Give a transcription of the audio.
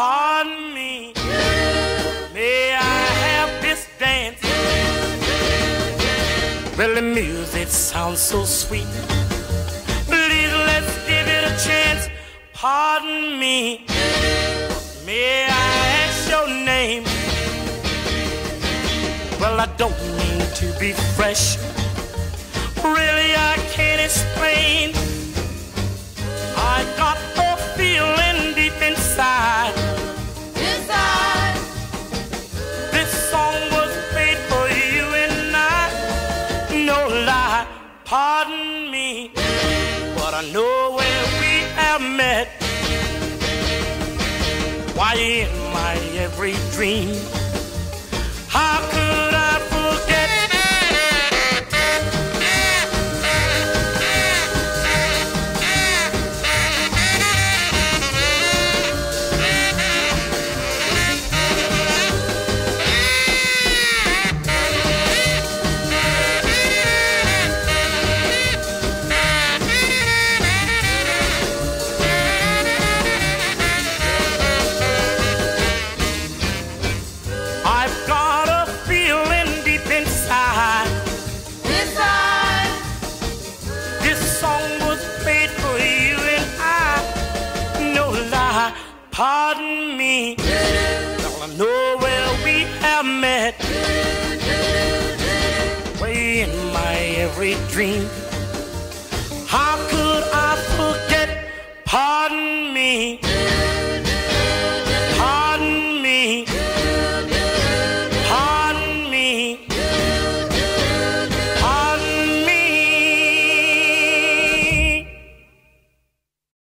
Pardon me. May I have this dance? Well, the music sounds so sweet. Please let's give it a chance. Pardon me. May I ask your name? Well, I don't mean to be fresh. Really, I can't explain. Pardon me. But I know where we have met. Why in my every dream? This song was made for you and I. No lie, pardon me. Now I know where we have met. Way in my every dream. How could I forget? Pardon me.